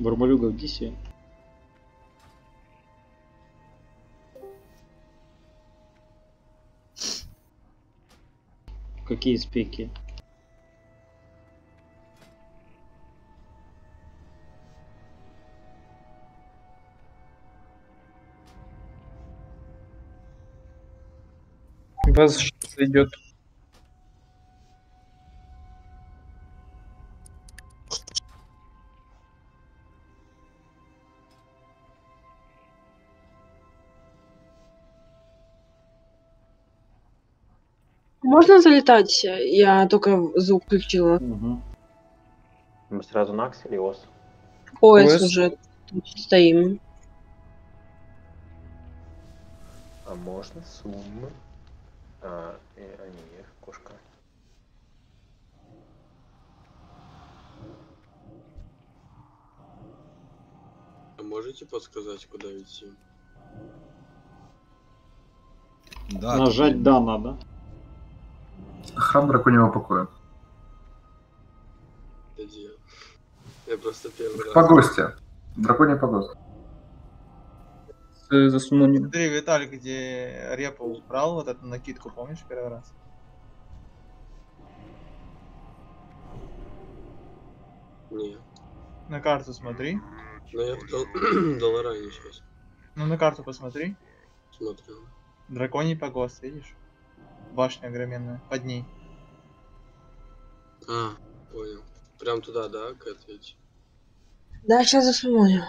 Бармалюга в Дисе. Какие спеки? Вас сейчас идет. Можно залетать? Я только звук включила. Угу. Мы сразу на Аксель и Ос. Пояс Пояс. уже тут стоим. А можно суммы? А, и, а не, кошка. А можете подсказать, куда идти? Да, Нажать да надо. Храм драконьего покоя. Где? Я просто первый раз. Погосте. Драконий погост. С засумоним. Смотри, Виталий, где репу убрал, вот эту накидку, помнишь, первый раз? Не. На карту смотри. Но я в Дол- Долларане сейчас Ну, на карту посмотри. смотрел. Драконий погост, видишь? Башня огроменная, под ней. А, понял. Прям туда, да, к этой? Да, сейчас засумоню.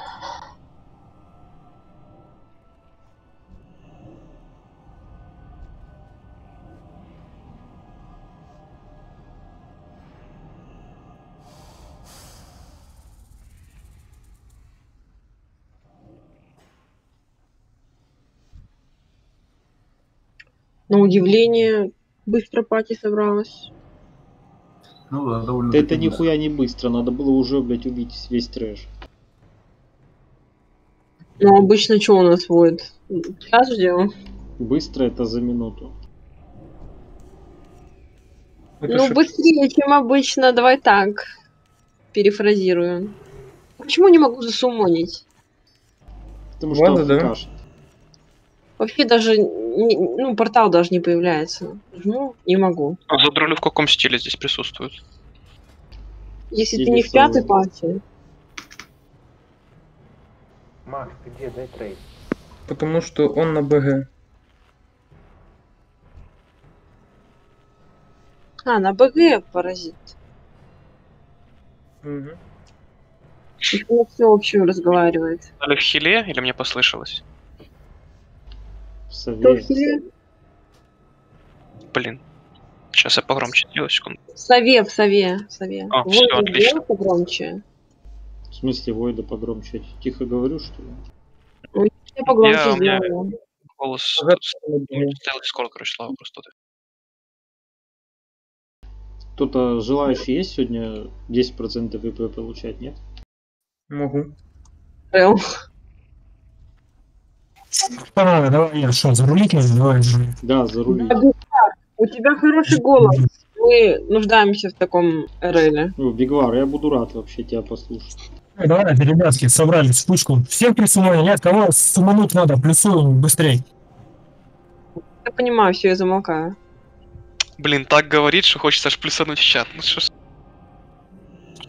На удивление, быстро пати собралась. Ну да, довольно Да это нихуя не быстро, надо было уже, блядь, убить весь трэш. Ну, обычно что у нас будет? Сейчас ждем. Быстро это за минуту. Ну, быстрее, чем обычно, давай так. Перефразирую. Почему не могу засумонить? Потому что Ладно, да. Вообще даже, не- ну, портал даже не появляется. Жму, не могу. А Задрали в каком стиле здесь присутствует? Если ты Или не в пятой пати, Макс, ты где? Дай трейд. Потому что он на БГ. а, на БГ паразит. Мгм. На всеобщем разговаривает. Дали в хиле или мне послышалось? Сове. Блин. Сейчас я погромче сделаю, секунду. В сове, в сове, в сове. А, Войны всё, отлично. сделай погромче. В смысле, Войда погромче. Тихо говорю, что ли? Я погромче Я- у меня- сделала. Голос Ага, тут стоял Discord, короче, слава просто. Кто-то желающий есть сегодня 10% ВП получать, нет? Могу. Рэл. Давай, давай, я что, зарулить надо? Давай, давай. Да, зарулить. У тебя хороший голос. Мы нуждаемся в таком РЛе. Ну, Бигвар, я буду рад вообще тебя послушать. Ой, Давайте, ребятки, собрались в кучку. Всех присумали, нет, кого сумануть надо, плюсуем быстрей. Я понимаю, все, я замолкаю. Блин, так говорит, что хочется аж плюсануть в чат. Ну что ж.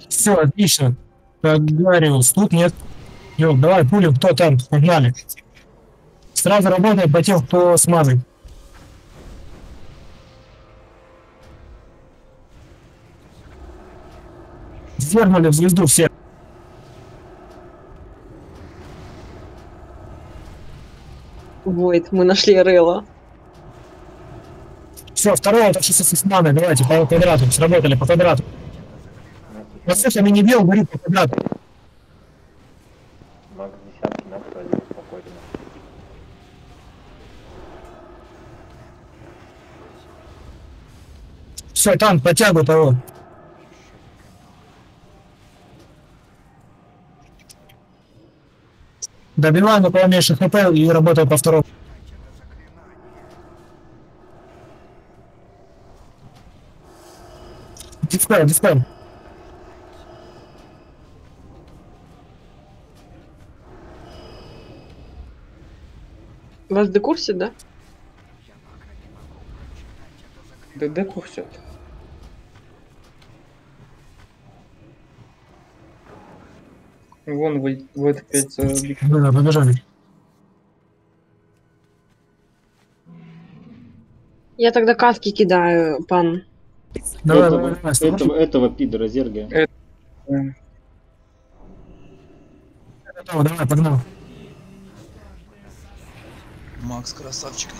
Все, отлично. Так, Гариус, тут нет. Йо, давай, пулю, кто там, погнали. Сразу работаем по тем, кто смазывает. Звернули в звезду все. Войт, мы нашли РЛа. Все, второе, это что с давайте, по квадрату, сработали по квадрату. Вот не бил, говорит по квадрату. Все, там, потягу того. Добиваю, но ну, полнейший хп и работаю по второму. Дискай, дискай. Вас декурсит, да? Да декурсит. Вон в, в это опять забить. Да, побежали. Я тогда каски кидаю, пан. Давай, этого, давай, этого, этого пидора Зерга. Готово, давай, погнал. Макс красавчик.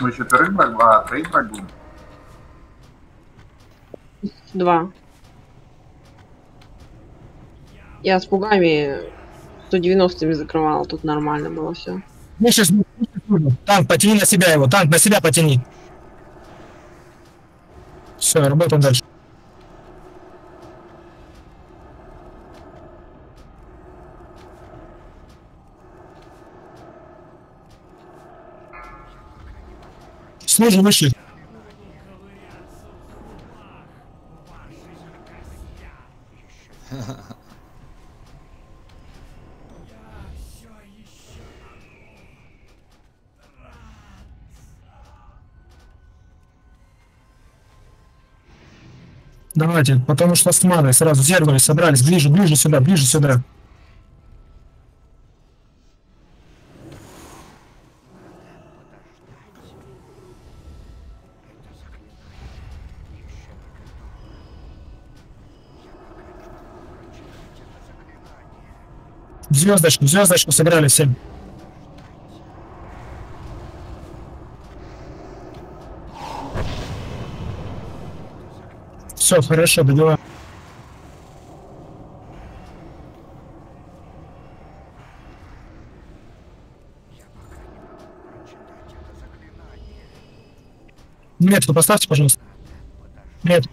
Мы четверых брать? А, троих брать будем? Два. Я с пугами 190 закрывала, тут нормально было все. Ну, сейчас, танк, потяни на себя его, танк на себя потяни. Все, работаем дальше. Снизу вышли. Давайте, потому что с маной сразу зеркали собрались, ближе, ближе сюда, ближе сюда. Звездочку, звездочку сыграли все. Все, хорошо, добиваем. Метку поставьте, пожалуйста. Нет.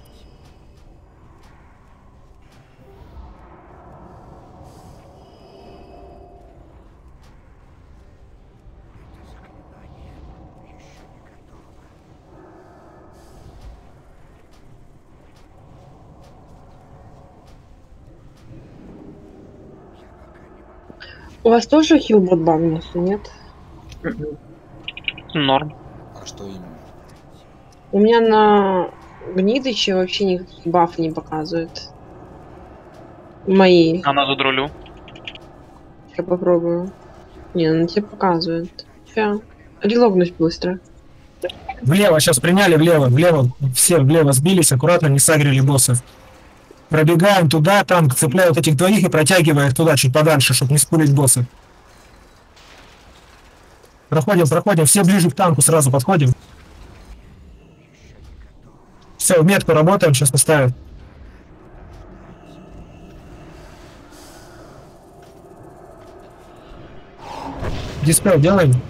У вас тоже хилбот багнулся, нет? Норм. А что именно? У меня на гнидыче вообще никаких баф не показывает. Мои. Она задрулю. Я попробую. Не, ну тебе показывает. Ща. Релогнуть быстро. Влево, сейчас приняли, влево, влево. Все влево сбились, аккуратно не сагрили боссов. Пробегаем туда, танк цепляет этих двоих и протягивает туда чуть подальше, чтобы не спулить боссов. Проходим, проходим, все ближе к танку сразу подходим. Все, в метку работаем, сейчас поставим. Диспел делаем.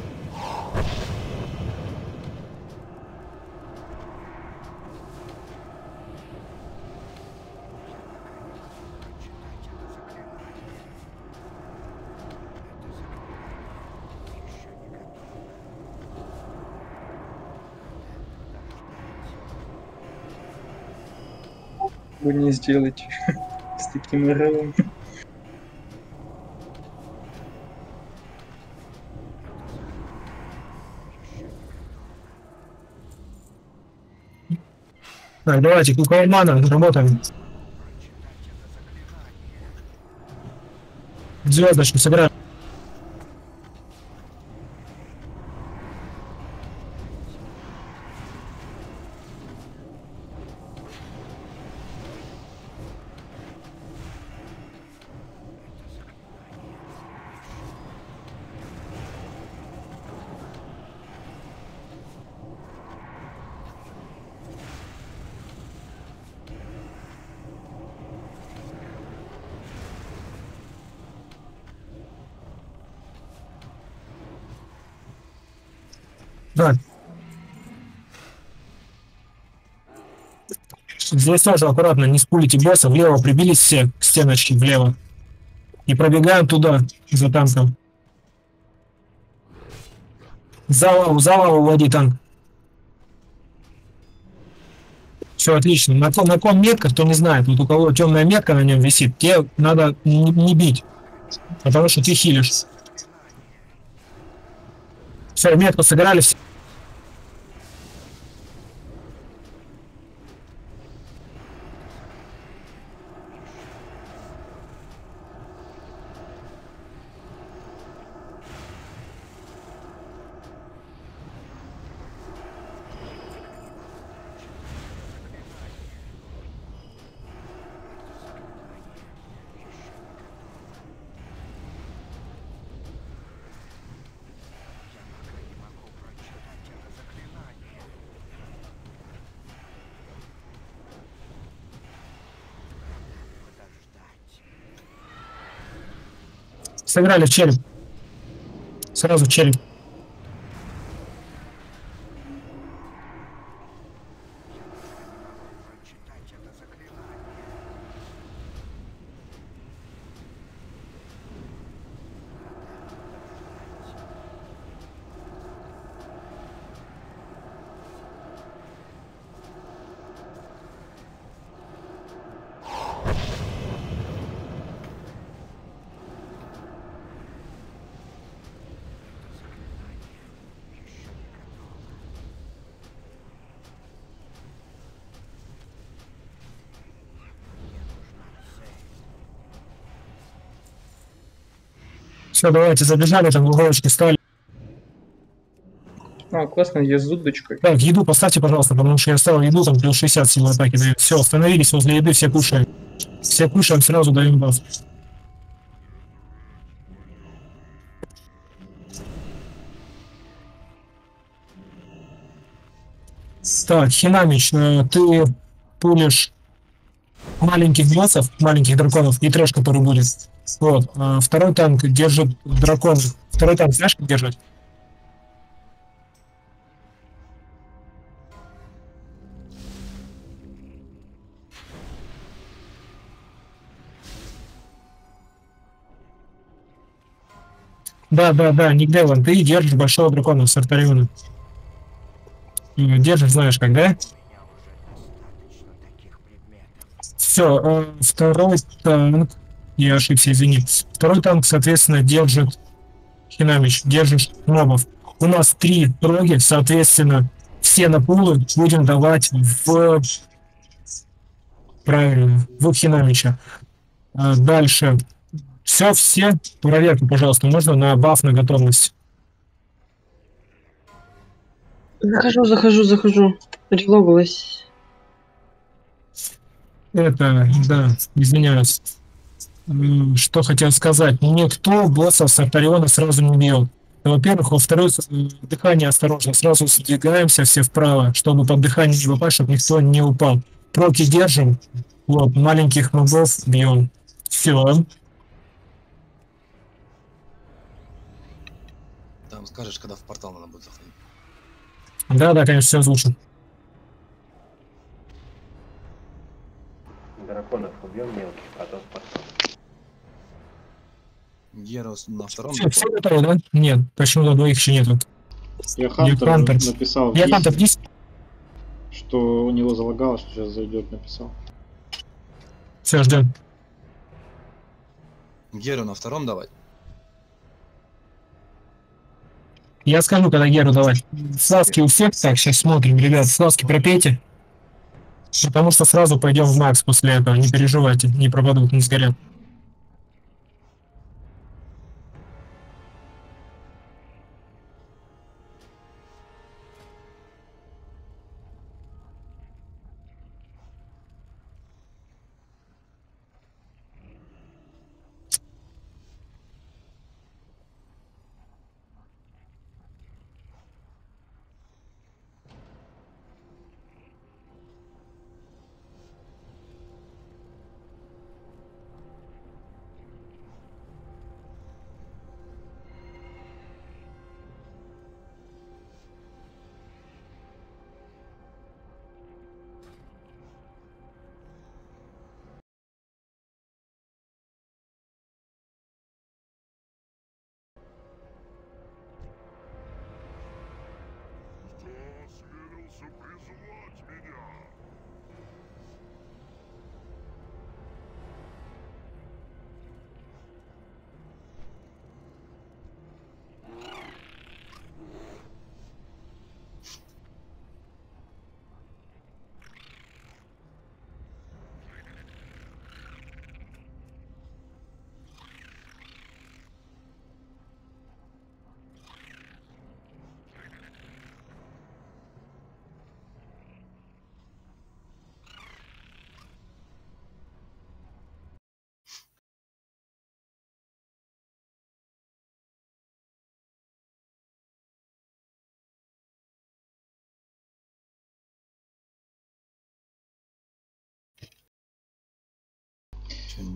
Вы не сделаете с таким РЛом. Так, давайте, кукол мана, работаем. Звездочку сыграем. Так. Здесь тоже аккуратно, не спулите босса, влево прибились все к стеночке, влево. И пробегаем туда, за танком. За лаву, за лаву уводи танк. Все отлично. На ком, на ком метка, кто не знает, вот у кого темная метка на нем висит, те надо не, не бить. Потому что ты хилишь. Все, метку сыграли, все. Сыграли в череп. Сразу в череп. Все, давайте забежали, там в уголочке стали. А, классно, я с удочкой. Так, еду поставьте, пожалуйста, потому что я ставил еду, там плюс 60 силы атаки дает. Все, остановились возле еды, все кушаем. Все кушаем, сразу даем баф. Так, Хинамич, э, ты пулишь маленьких боссов, маленьких драконов и трэш, который будет. Вот. а второй танк держит дракон. Второй танк знаешь, как держать? Да, да, да, Деван, ты держишь большого дракона с Артариона. Держишь, знаешь как, да? Все, второй танк, я ошибся, извини. Второй танк, соответственно, держит Хинамич, держишь мобов. У нас три роги, соответственно, все на пулы будем давать в... Правильно, в Хинамича. А Дальше. Все, все, проверку, пожалуйста, можно на баф на готовность. Захожу, захожу, захожу. Релогалась. Это, да, извиняюсь. Что хотел сказать. Никто боссов с Артариона сразу не бьет. Во-первых, во-вторых, дыхание осторожно. Сразу сдвигаемся все вправо, чтобы под дыхание не попасть, чтобы никто не упал. Проки держим. Вот, маленьких мобов бьем. Все. Там скажешь, когда в портал надо будет заходить. Да, да, конечно, все озвучим. Драконов убьем мелких, потом портал. Герос на втором. Все, все готовы, да? Нет, почему-то двоих еще нету. Я Хантер Хантер. написал, Я там-то вниз. что у него залагалось, что сейчас зайдет, написал. Все, ждем. Геру на втором давать. Я скажу, когда Геру давать. Сласки у всех. Так, сейчас смотрим, ребят, сласки пропейте. Потому что сразу пойдем в Макс после этого. Не переживайте, не пропадут, не сгорят.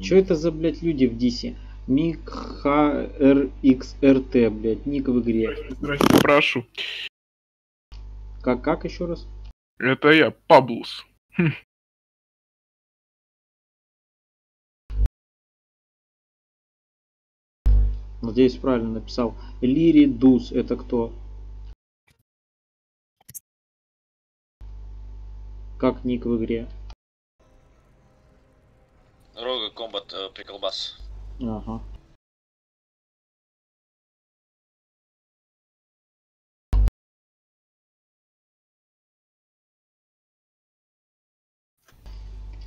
Что это за, блядь, люди в Дисе? Мик HRXRT, блядь, ник в игре. Прошу. Как, как еще раз? Это я, Паблус. Надеюсь, правильно написал. Лири Дус, это кто? Как ник в игре? Рога комбат э, приколбас. Ага.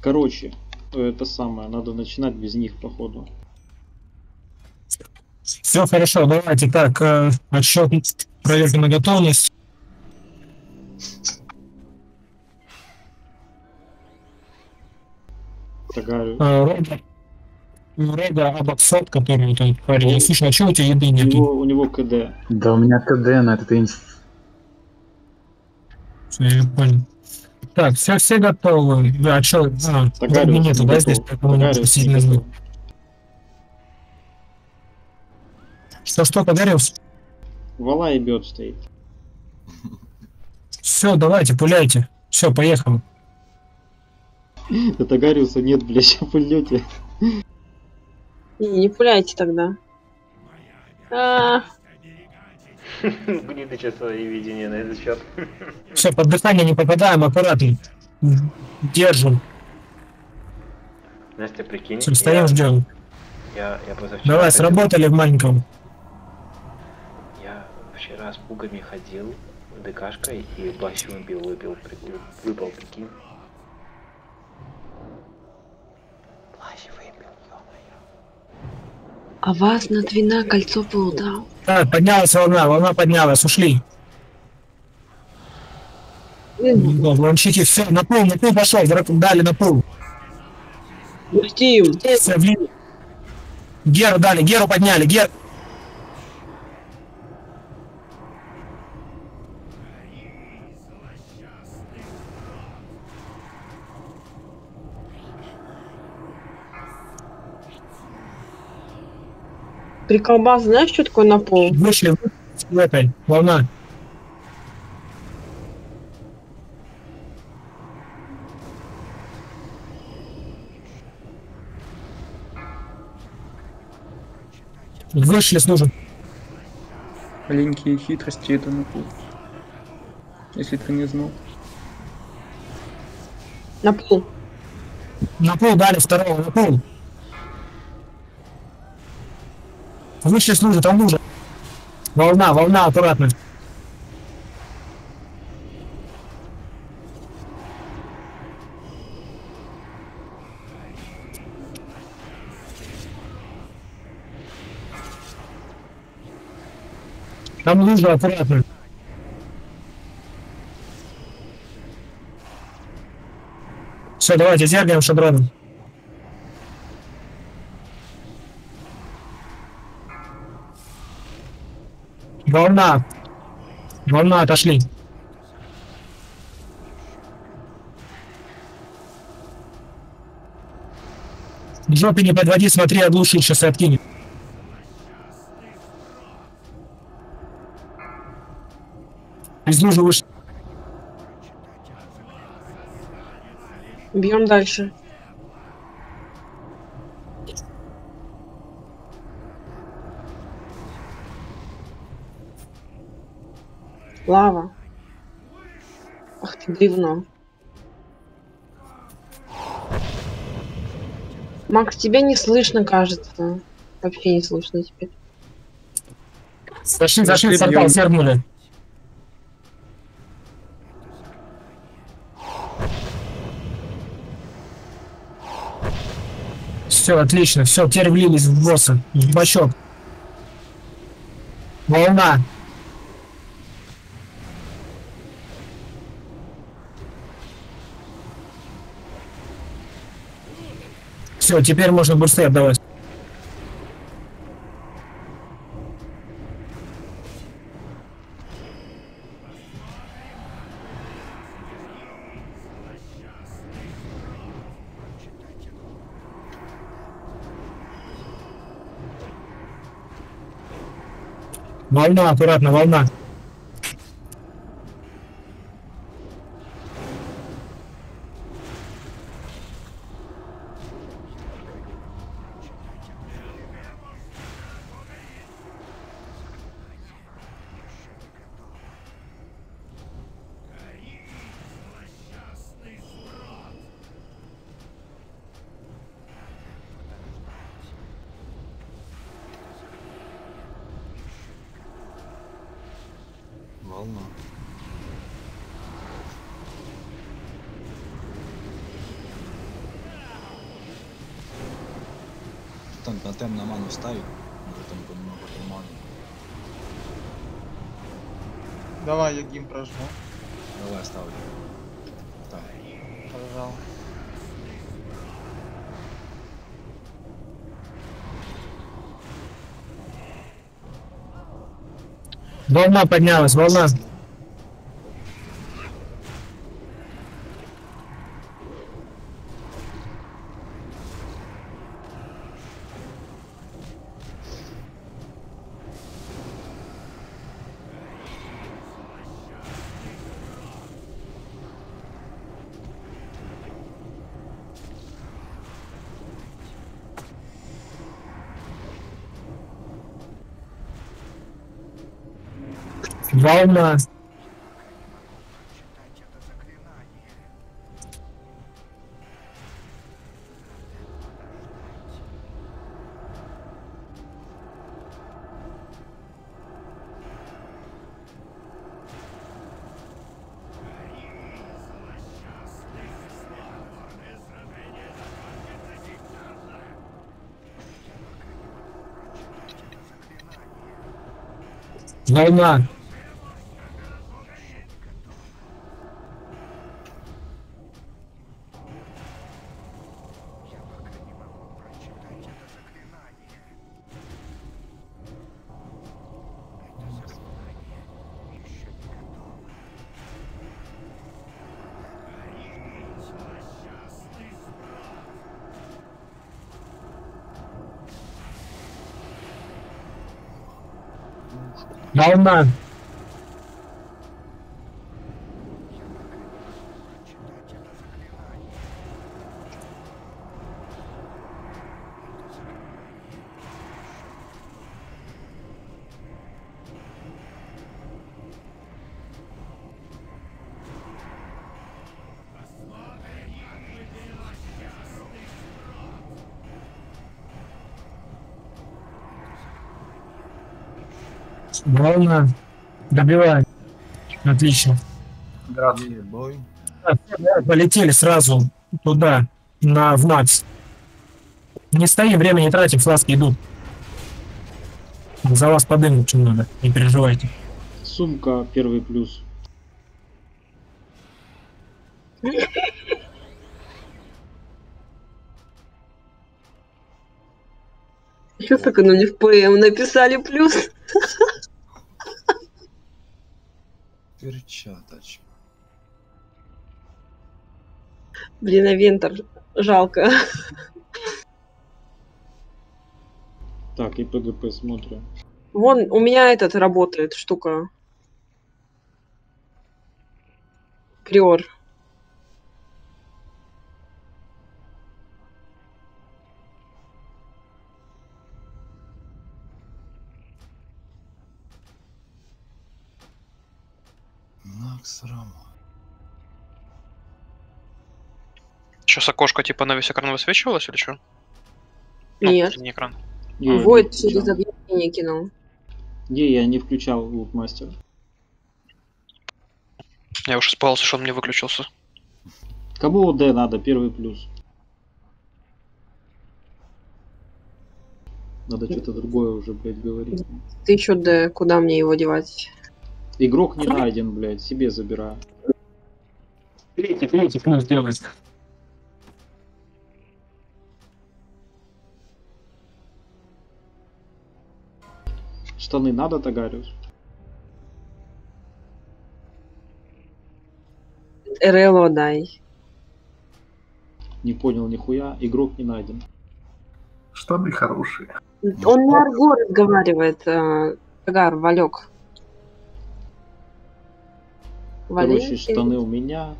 Короче, это самое, надо начинать без них, походу. Все хорошо, давайте так, э, отсчет проверки на готовность. Тагарю. Э, Рода, Рода Абаксот, который вот этот парень. Я слышал, а что у тебя еды него, у него КД. Да у меня КД на этот инс. Всё, Я понял. Так, все, все готовы. Да, а что? А, Роги нету, не да, здесь? Поэтому не сильно звук. Что, что, Тагариус? Вала и бьет стоит. Все, давайте, пуляйте. Все, поехали. Да Тагариуса нет, блядь, в полете. Не, не пуляйте тогда. А, Гнидыча свои видения на этот счет. Все, под дыхание не попадаем, аккуратно. Держим. Настя, прикинь, Всё, стоим, ждем. я, я позавчера... Давай, ходил- сработали в маленьком. Я вчера с пугами ходил, ДКшкой, и плащ выбил, выпил, выпал, прикинь. А вас на двина кольцо поудал. Так, поднялась волна, волна поднялась, ушли. Ланчики, все, на пол, на пол пошел, дали на пол. Линию. Геру дали, Геру подняли, Гер. Приколбас, знаешь, что такое на пол? Вышли в этой, волна. Вышли с нужен. Маленькие хитрости это на пол. Если ты не знал. На пол. На пол дали второго, на пол. Вышли с нужен, там нужен. Волна, волна, аккуратно. Там лужа аккуратно. Все, давайте зергаем шабраном. Волна. Волна, отошли. В жопе не подводи, смотри, оглушит, сейчас и откинет. Из лужи вышли. Бьем дальше. Лава. Ах ты бревно. Макс, тебя не слышно, кажется. Вообще не слышно теперь. Зашли, зашли, бьем. зергнули. Все, отлично, все, теперь влились в босса, в бачок. Волна. Все, теперь можно бурсы отдавать. Волна, аккуратно, волна. Волна поднялась, волна. Волна. Волна. Волна. Волна. Добивай. Отлично. И бой. Полетели сразу туда, на, в Накс. Не стоим, время не тратим, фласки идут. За вас подымут, чем надо, не переживайте. Сумка первый плюс. Что так оно не в ПМ написали плюс? Перчаточка. Блин, а Вентер жалко. Так, и ПГП смотрим. Вон, у меня этот работает штука. Приор. Че, с окошка типа на весь экран высвечивалось или что? Нет. Не экран. Я не Войд через объявление кинул. Не, я не включал лутмастер. Я уж испугался, что он мне выключился. Кому ОД надо, первый плюс. Надо что-то другое уже, блядь, говорить. Ты еще да, куда мне его девать? Игрок не найден, блядь, себе забираю. Третий, третий плюс делает. Штаны надо, Тагариус? РЛО дай. Не понял нихуя, игрок не найден. Штаны хорошие. Он на арго разговаривает. а, Загар, Валек. Короче, Валенький. штаны у меня.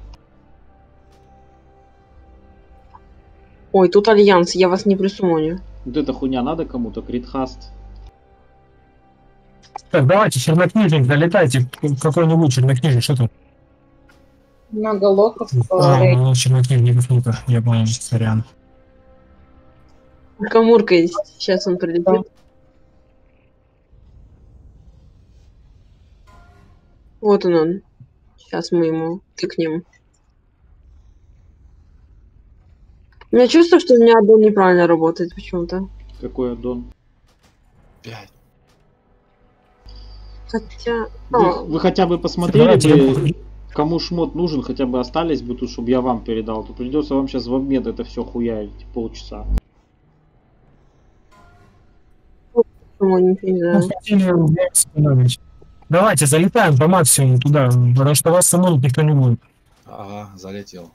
Ой, тут альянс, я вас не присумоню. Вот эта хуйня надо кому-то, критхаст. Так, давайте, чернокнижник, залетайте. Какой-нибудь чернокнижник, что там? Много локов. А, э, ну, чернокнижник, ну-ка, я понял, сорян. Камурка есть, сейчас он прилетит. Вот он он. Сейчас мы ему тыкнем. У меня чувство, что у меня аддон неправильно работает почему-то. Какой аддон? Пять. Хотя... Вы, А, вы хотя бы посмотрели бы, кому шмот нужен, хотя бы остались бы тут, чтобы я вам передал. То придется вам сейчас в обмен это все хуярить полчаса. Ну, Ну. Давайте, залетаем по максимуму туда, потому что вас самому никто не будет. Ага, залетел.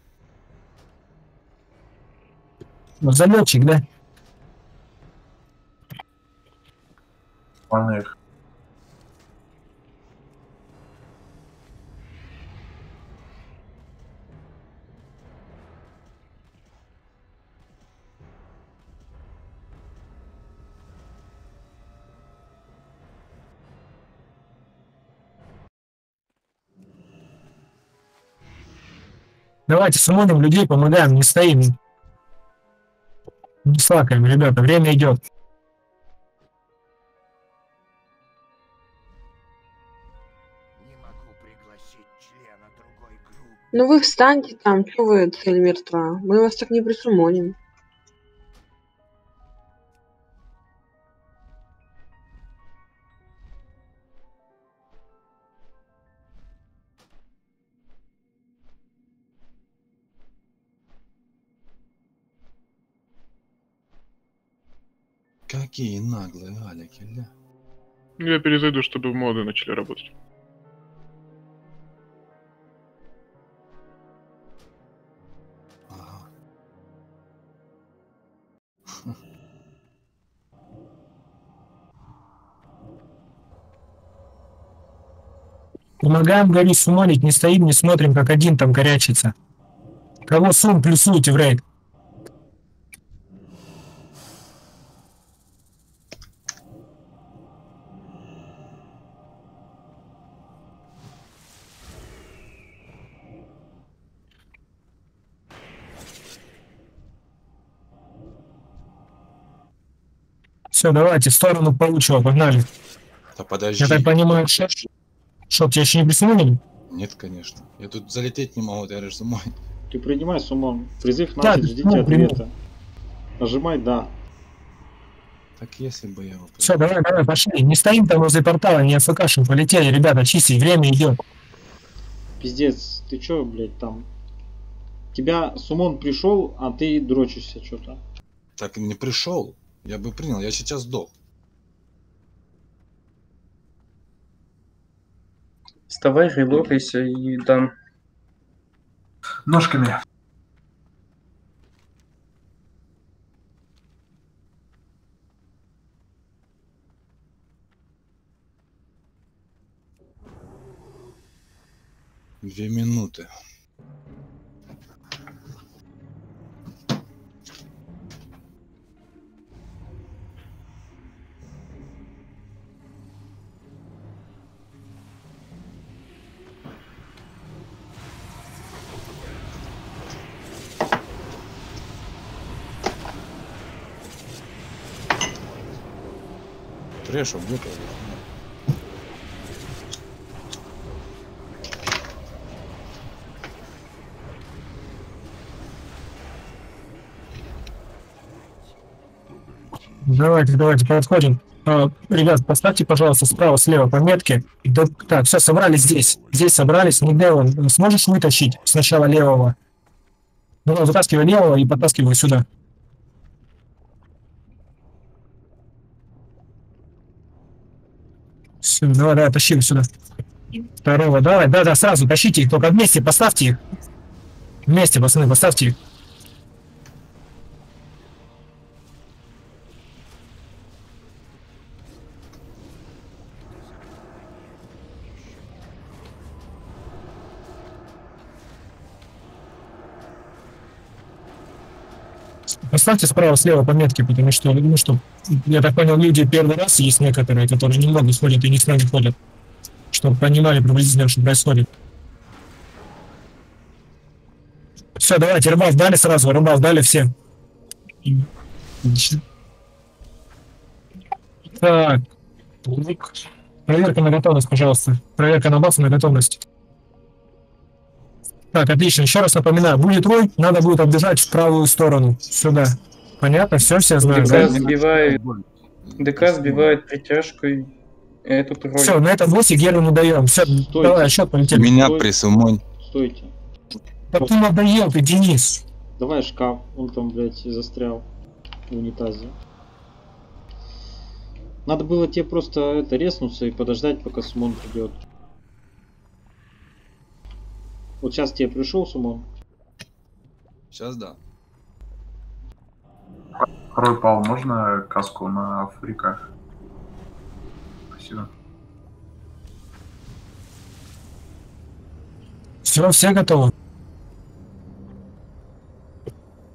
Вот залетчик, да? Ладно, Давайте, самоним людей, помогаем, не стоим. Не слакаем, ребята, время идет. Ну вы встаньте там, что вы цель мертва. Мы вас так не присумоним. Какие наглые алики, ля. Я перезайду, чтобы моды начали работать. Ага. Помогаем Гори сумонить, не стоим, не смотрим, как один там корячится. Кого сум плюсуйте в рейд. Все, давайте, в сторону получила, погнали. Да подожди. Я так понимаю, что, что тебя еще не присунули? Нет, конечно. Я тут залететь не могу, ты говоришь, зимой. Ты принимай с умом. Призыв Да, начат, ждите ну, приму. ответа. Нажимай да. Так если бы я его... Все, давай, давай, пошли. Не стоим там возле портала, не АФКшим, полетели, ребята, чистить, время идет. Пиздец, ты чё, блядь, там? Тебя Сумон пришел, а ты дрочишься что-то. Так не пришел. Я бы принял, я сейчас сдох. Вставай, релокайся и там. Ножками. Две минуты. Трешу, где ты? Давайте, давайте, подходим. А, ребят, поставьте, пожалуйста, справа, слева пометки. Так, все, собрались здесь. Здесь собрались. Нигделан, сможешь вытащить сначала левого? Ну, вытаскивай левого и подтаскивай сюда. Все, давай, давай, тащи сюда. Второго, давай, да, да, сразу тащите их, только вместе поставьте их. Вместе, пацаны, поставьте их. Поставьте справа-слева пометки, потому что, ну, что, я так понял, люди первый раз есть некоторые, которые немного ходят и не с нами ходят, чтобы понимали приблизительно, что происходит. Все, давайте, рыбав дали сразу, рыбав дали все. Так. Проверка на готовность, пожалуйста. Проверка на бафы на готовность. Так, отлично. Еще раз напоминаю, будет рой, надо будет оббежать в правую сторону. Сюда. Понятно? Все, все знают. ДК сбивает, ДК сбивает притяжкой эту тролль. Все, на этом боссе Геру не даем. Все, давай, счет полетели. Меня присумонь. Стойте. Да ты надоел, ты, Денис. Давай шкаф. Он там, блядь, застрял в унитазе. Надо было тебе просто это резнуться и подождать, пока Сумон придет. Вот сейчас тебе пришел Сумон. Сейчас да. Рой Пал, можно каску на фриках? Спасибо. Все, все готовы?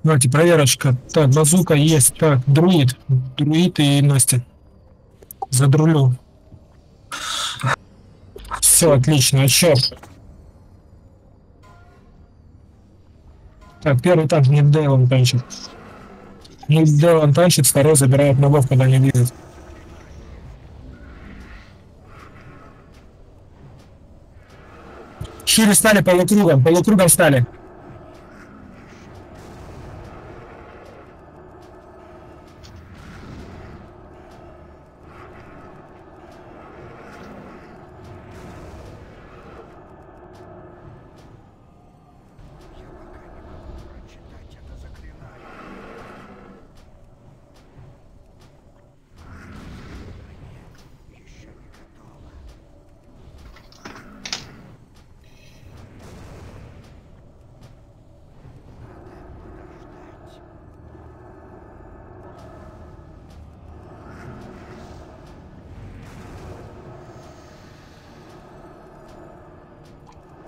Давайте, проверочка. Так, базука есть. Так, друид. Друид и Настя. Задрулю. Все, отлично. Отчет. Так, первый танк не Дейлон танчит. Не Дейлон танчит, второй забирает мобов, когда не видит. Шире стали полукругом, полукругом стали.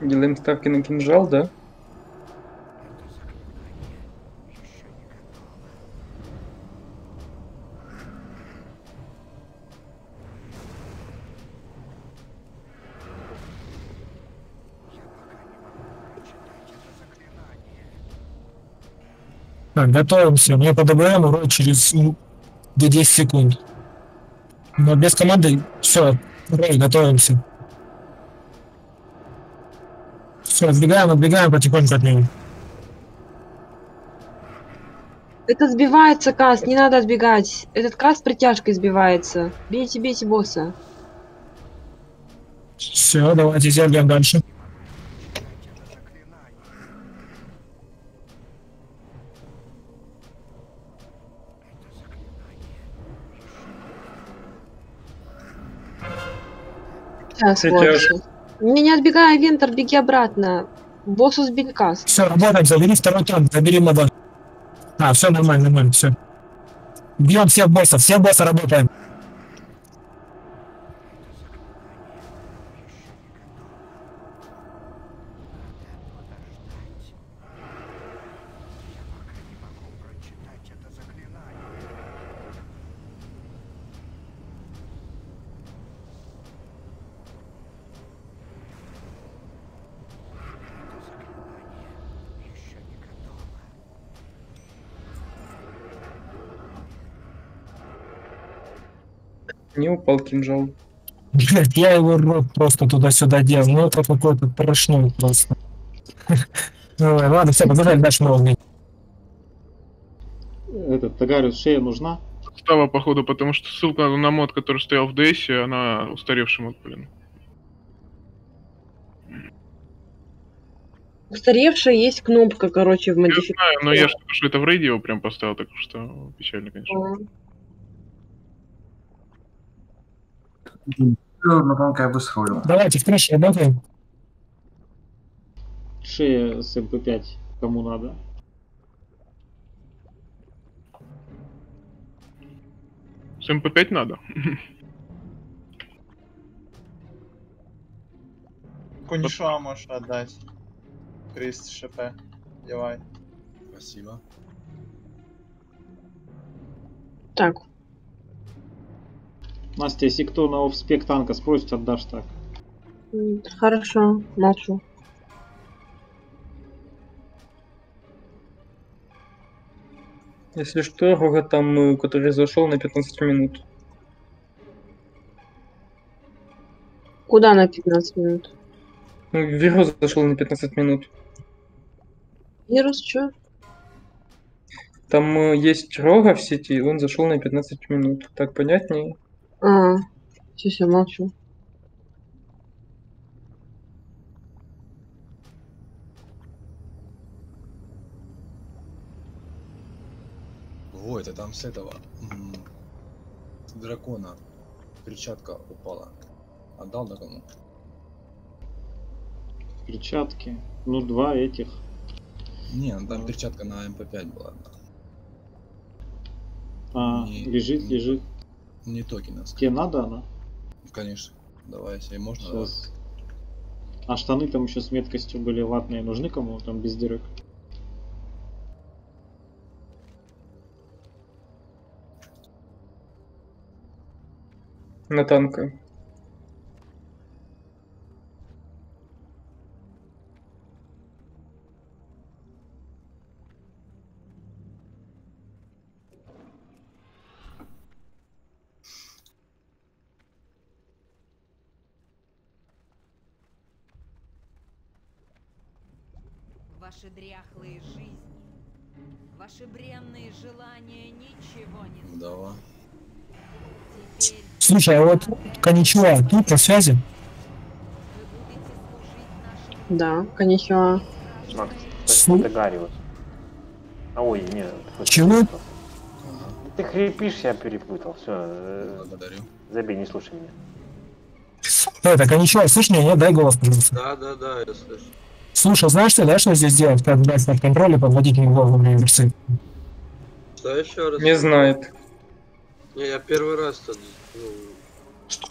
Делаем ставки на кинжал, да? Так, готовимся. Мы подобраем урон через м, до 10 секунд. Но без команды все, Рэй, готовимся. Все, отбегаем, отбегаем потихоньку от него. Это сбивается каст, не надо отбегать. Этот каст притяжкой сбивается. Бейте, бейте босса. Все, давайте зергаем дальше. Сейчас, вот. Не, не отбегай, Вентер, беги обратно. Боссу сбили каст. Все, работаем, забери второй танк, забери моба. А, все нормально, нормально, все. Бьем всех боссов, все боссы работаем. Не упал кинжал. Блять, я его рот просто туда-сюда делал. Ну это какой-то трошной просто. Ой, ладно, все, продолжаем дальше новый. Этот, Тагариус, шея нужна? Става, походу, потому что ссылка на мод, который стоял в DS, она устаревший мод, блин. Устаревшая есть кнопка, короче, в Я модификации. знаю, но я же только что это в радио прям поставил, так что печально, конечно. Всё, на танка я быстро вывел. Давайте, в трэш работаем. Шея с МП5, кому надо. С МП5 надо. Кунишуа можешь отдать. 300 шп. Девай. Спасибо. Так, Настя, если кто на офспек танка спросит, отдашь так. хорошо, молчу. Если что, Рога там, э, который зашел на 15 минут. Куда на 15 минут? Ну, вирус зашел на 15 минут. Вирус, чё? Там э, есть Рога в сети, он зашел на 15 минут. Так понятнее? А, все, все, молчу. Ой, это там с этого м, с дракона перчатка упала. Отдал дракону? Перчатки. Ну, два этих. Не, ну там перчатка на МП5 была. одна. А, Не- лежит, лежит. Не токеновская. Тебе надо она? Конечно. Давай, если можно. давай. Сейчас. А штаны там еще с меткостью были ватные. Нужны кому там без дырок? На танка. Слушай, а вот Коничуа тут на связи? Да, конечно. Макс, Су- это Гариус. А, ой, нет. Чего? Ты хрипишь, я перепутал. Все, Благодарю. забей, не слушай меня. Это, Коничуа, слышь меня? Нет, дай голос, пожалуйста. Да, да, да, я слышу. Слушай, знаешь ты, да, что здесь делать? Как брать под контроль и подводить его во время версы? Что еще раз? Не знает. Не, я первый раз тут.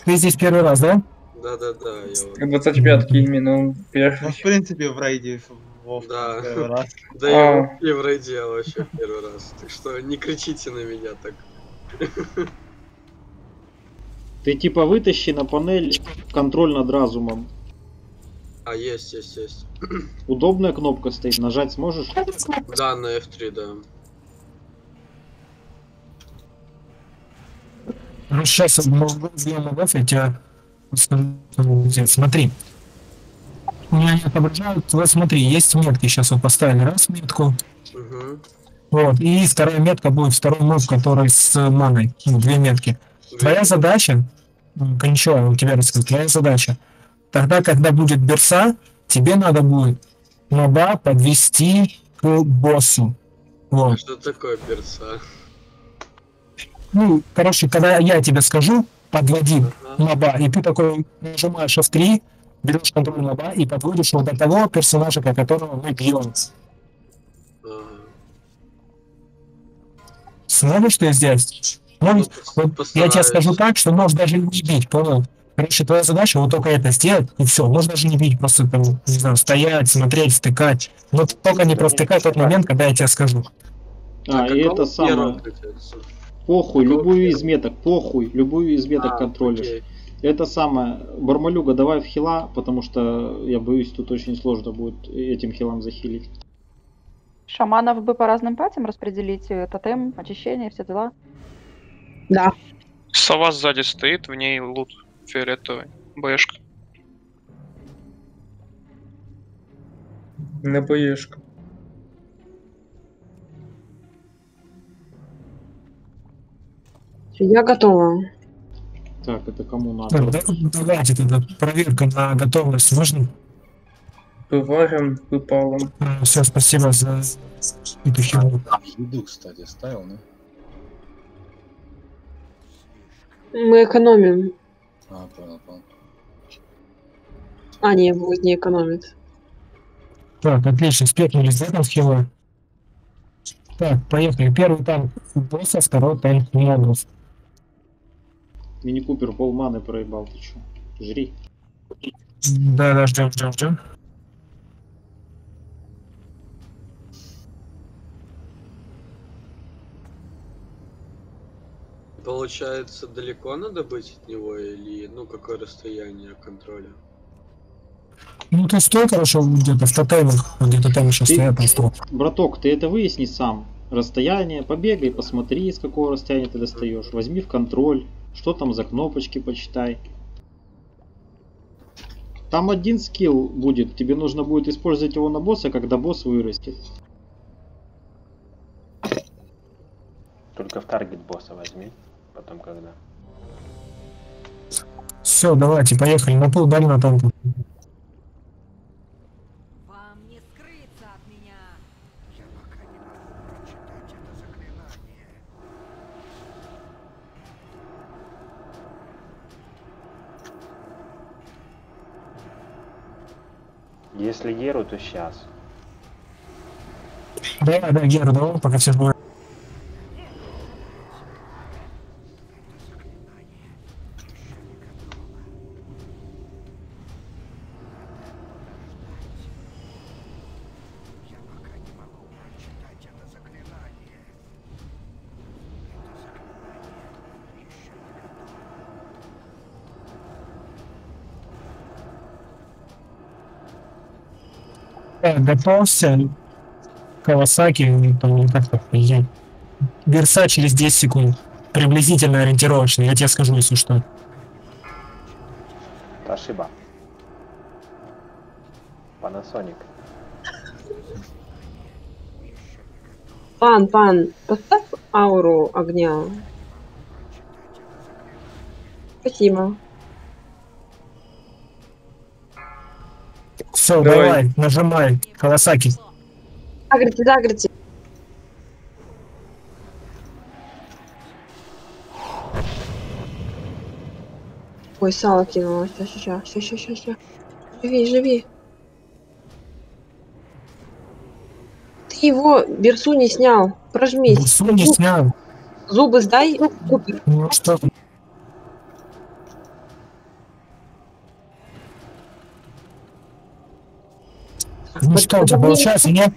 Ты здесь первый раз, да? да, да, да, я вот. 25 именно, он Ну, первый. в принципе, в рейде Вов Да. первый раз. Да я А. вообще в рейде я вообще первый раз. Так что не кричите на меня так. Ты типа вытащи на панель контроль над разумом. А, есть, есть, есть. Удобная кнопка стоит, нажать сможешь? Да, на F3, да. Ну, сейчас сделаем МФ, я тебя. Смотри. Меня не отображают. Вот смотри, есть метки. Сейчас вот поставили раз метку. Угу. Вот. И вторая метка будет второй моб, который с маной. Ну, две метки. Твоя задача, м, Кончева, у тебя рассказал, твоя задача. Тогда, когда будет берса, тебе надо будет моба подвести к боссу. Вот. Что такое перца? Ну, короче, когда я тебе скажу, подводи моба, и ты такой нажимаешь F3, берешь контроль моба и подводишь его до того персонажа, по которому мы бьем. Сможешь ты сделать? Ну, вот я тебе скажу так, что можешь даже не бить, понял? Короче, твоя задача вот только это сделать, и все. Можно даже не бить, просто там, не знаю, стоять, смотреть, втыкать. Но только не провтыкай тот момент, когда я тебе скажу. А, и это самое. Похуй, любую из меток, похуй, любую из меток А, контролишь. окей. Это самое. Бармалюга, давай в хила, потому что я боюсь, тут очень сложно будет этим хилам захилить. Шаманов бы по разным патям распределить, э, тотем, очищение, все дела. Да. Сова сзади стоит, в ней лут фиолетовый. Бэшка. На боешку. Я готова. Так, это кому Так, надо? да- давайте тогда проверка на готовность можно? Быварем, выпалом. Все, спасибо за эту херню. Еду, кстати, ставил, ну. Мы экономим. А, понял, понял. А, не, будет не экономит. Так, отлично, спекнулись, да, там хила? Так, поехали. Первый танк босса, второй танк модов. Мини Купер полманы проебал, ты чё? Жри. Да, да, ждем, ждем, ждем. Получается, далеко надо быть от него или, ну, какое расстояние контроля? Ну ты стой, короче, где-то в тотемах, где тотемы сейчас Ты- стоят просто. Браток, ты это выясни сам. Расстояние, побегай, посмотри, с какого расстояния ты достаешь. Возьми в контроль, что там за кнопочки, почитай. Там один скилл будет, тебе нужно будет использовать его на босса, когда босс вырастет. Только в таргет босса возьми, потом когда. Все, давайте, поехали. На пол дали на танку. Вам не скрыться от меня. Если Геру, то сейчас. Да, да, Геру, давай, пока все сборы. Готовься. Кавасаки, там, как так, я... Верса через 10 секунд. Приблизительно ориентировочно, я тебе скажу, если что. Ташиба. Panasonic. Пан, пан, поставь ауру огня. Спасибо. Все, Давай. давай, нажимай. Кавасаки. Загрите, загрите. Ой, сало кинулось. Сейчас, сейчас, сейчас, сейчас, сейчас. Живи, живи. Ты его берсу не снял. Прожмись. Версу не снял. Зубы сдай. Ну что ты? Ну что, у тебя получается, нет?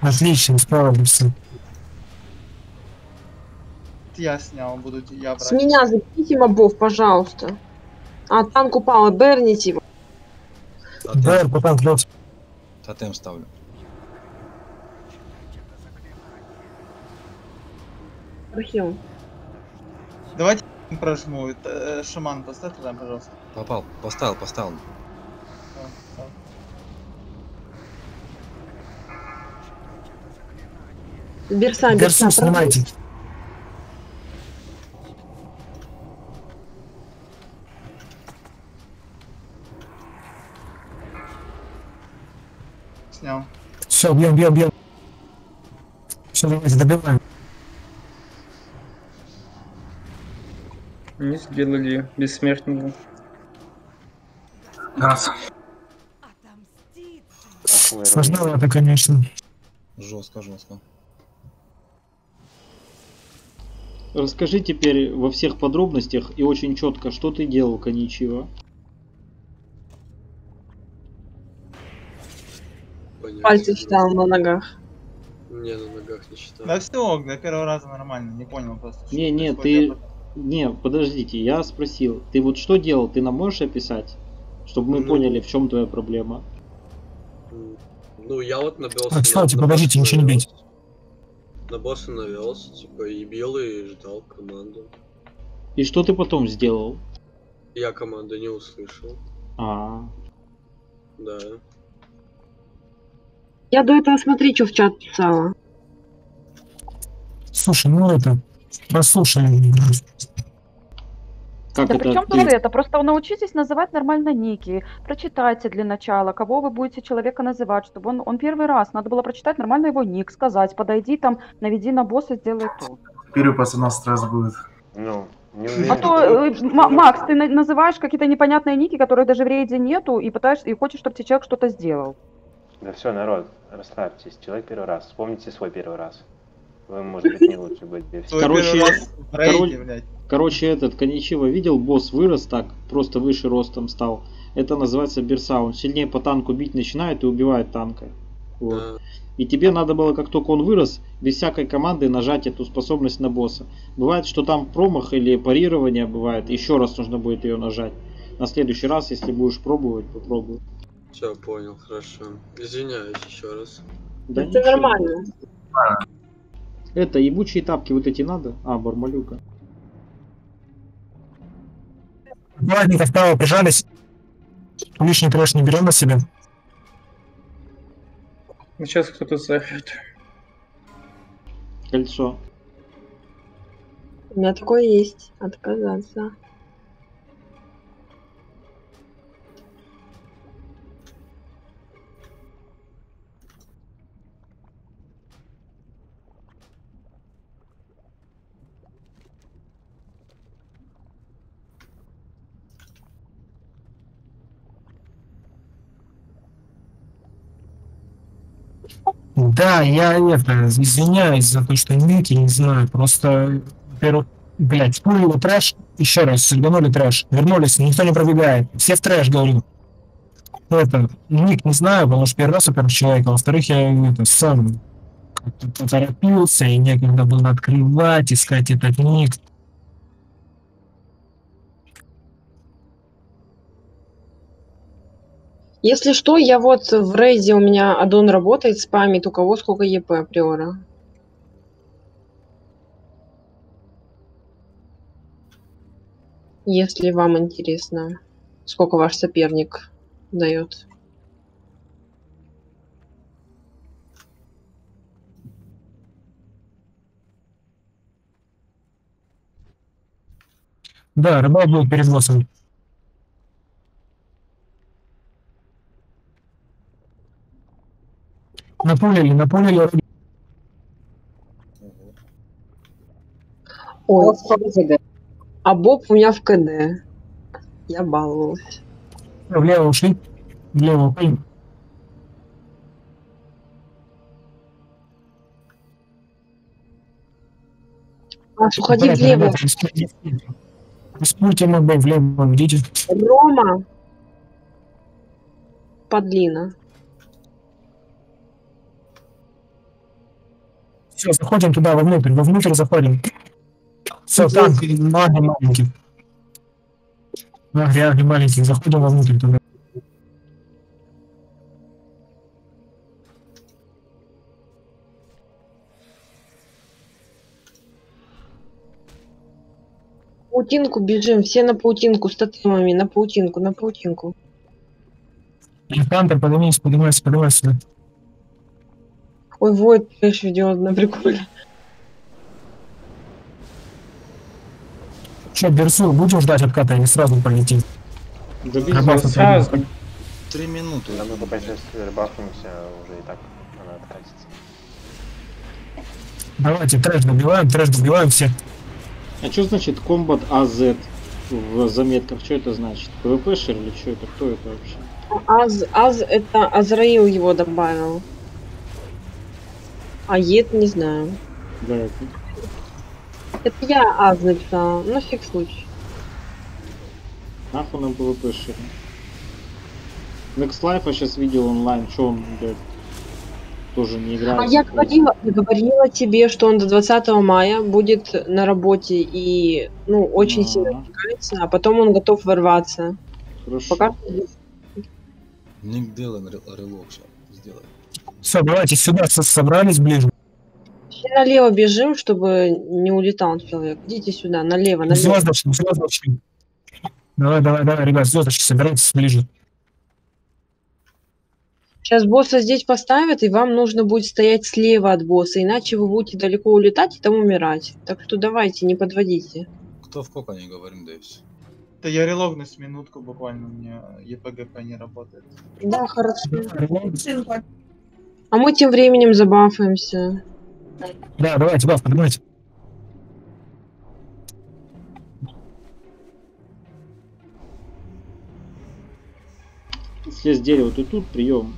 Отлично, справился. Я снял, буду я С брать. меня заберите мобов, пожалуйста. А танк упал, берните его. Бэр, потом клёв. Тотем ставлю. Архил. Давайте прожму. Это, э, Шаман, поставь туда, пожалуйста. Попал. Поставил, поставил. Берса, берса. Версу снимайте. Снял. Все, бьем, бьем, бьем. Все, давайте, добиваем. Не сделали бессмертного. Раз. Сложновато, конечно. Жестко, жестко. Расскажи теперь во всех подробностях и очень четко, что ты делал. Понятия Пальцы считал на ногах. Не, на ногах не считаю. Да все, для первого раза нормально, не понял просто. Не, не, ты... Не, подождите, я спросил. Ты вот что делал? Ты нам можешь описать? Чтобы мы Ну. поняли, в чем твоя проблема. Ну, я вот навелся. Так, кстати, подождите, ничего не бейте. На босса навелся, типа, и бил, и ждал команду. И что ты потом сделал? Я команду не услышал. А, Да. Я до этого смотри, что в чат писала. Слушай, ну это... Послушай. Как Да это? причем тут это? Просто научитесь называть нормально ники. Прочитайте для начала, кого вы будете человека называть, чтобы он, он первый раз, надо было прочитать нормально его ник, сказать, подойди там, наведи на босса, сделай то. Теперь у пацана стресс будет. Ну, не А то, э, Макс, ты на- называешь какие-то непонятные ники, которые даже в рейде нету, и пытаешься, и хочешь, чтобы тебе человек что-то сделал. Да все, народ, расслабьтесь. Человек первый раз. Вспомните свой первый раз. Вы, может быть, не лучше будете. Короче, король-. Короче, этот Коничива видел, босс вырос так, просто выше ростом стал. Это называется берса. Он сильнее по танку бить начинает и убивает танка. Вот. И тебе надо было, как только он вырос, без всякой команды нажать эту способность на босса. Бывает, что там промах или парирование бывает, еще раз нужно будет ее нажать. На следующий раз, если будешь пробовать, попробуй. Все, понял, хорошо. Извиняюсь еще раз. Да Это ничего. нормально. Это ебучие тапки вот эти надо? А, Бармалюка. Ладненько, вправо прижались. Лишний трэш не берем на себя. Ну, Сейчас кто-то зовет. Кольцо. У меня такое есть. Отказаться. Да, я это, извиняюсь за то, что ники не знаю. Просто, во-первых, блядь, спулили трэш, еще раз, сальганули трэш, вернулись, никто не пробегает. Все в трэш, говорю. Это, ник не знаю, потому что первый раз, во-первых, человек, а во-вторых, я это, сам как-то поторопился, и некогда было открывать, искать этот ник. Если что, я вот в рейде у меня аддон работает, спамит у кого сколько ЕП априора. Если вам интересно, сколько ваш соперник дает. Да, рыбак был перед боссом. Напулили, напулили. Ой, а Боб у меня в КД. Я баловалась. Влево ушли. Влево ушли. Маш, уходи Ребята, влево. ребята, используйте- Используйте МБ влево, идите. Рома. Подлина. Все, заходим туда, вовнутрь, вовнутрь заходим. Все, там, маги маленький. Агри, агри маленький, заходим вовнутрь туда. Паутинку бежим, все на паутинку с тотемами, на паутинку, на паутинку. Хантер, поднимись, поднимайся, поднимайся. Ой, вот, трэш ведет на приколе. Че, Берсур, будем ждать отката или сразу сразу. сразу. Три минуты. Да мы пока сейчас рыбахнемся, уже и так она откатится. Давайте, трэш добиваем, трэш добиваем все. А что значит комбат АЗ в заметках? Что это значит? ПВПшер или что это? Кто это вообще? Аз, Аз, это Азраил его добавил. А Ед не знаю. Да, это. Это я Аз написала, на всякий случай. Нахуй нам ПВПшер. Next Life я сейчас видел онлайн, что он, блядь, тоже не играет. А я говорила, я говорила тебе, что он до 20 мая будет на работе и, ну, очень сильно напрягается, а потом он готов ворваться. Хорошо. Пока Ник Дилан релок сейчас сделает. Все, давайте сюда со- собрались ближе. все налево бежим, чтобы не улетал человек. Идите сюда, налево, налево. Звездочный, звездочный. Давай, давай, давай, ребят, звездочный, собирайтесь ближе. Сейчас босса здесь поставят, и вам нужно будет стоять слева от босса, иначе вы будете далеко улетать и там умирать. Так что давайте, не подводите. Кто в коконе говорим, Дэвис? Да я релогнусь минутку буквально, у меня ЕПГП не работает. Да, хорошо. А мы тем временем забафаемся. Да, давайте, баф, поднимайте. Слез дерева, ты тут прием.